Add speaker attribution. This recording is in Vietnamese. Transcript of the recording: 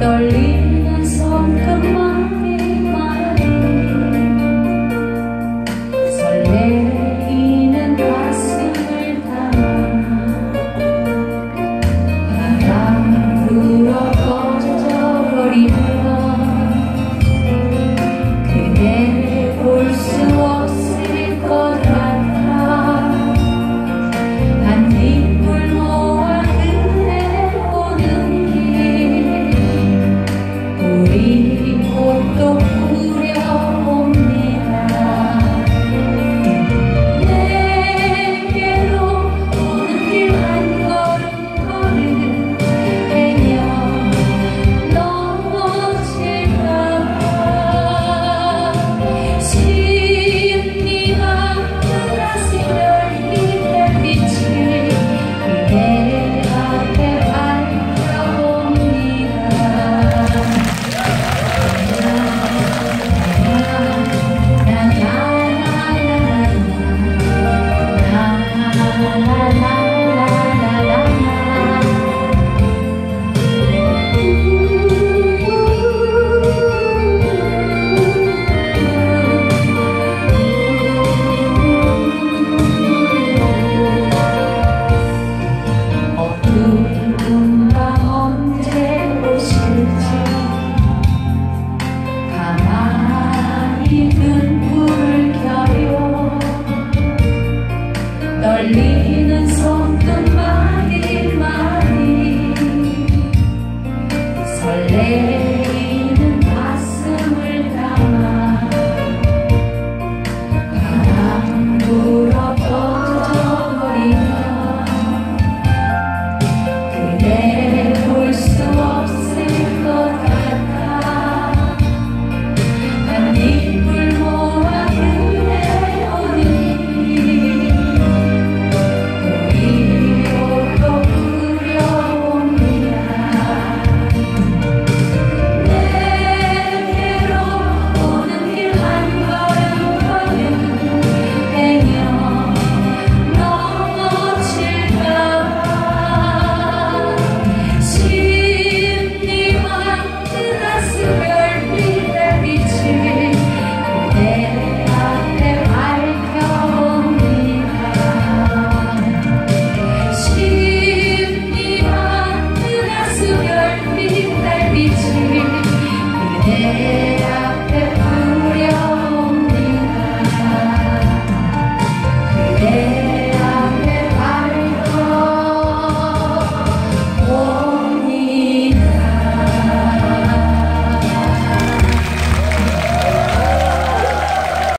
Speaker 1: đòi liên non son cấm day.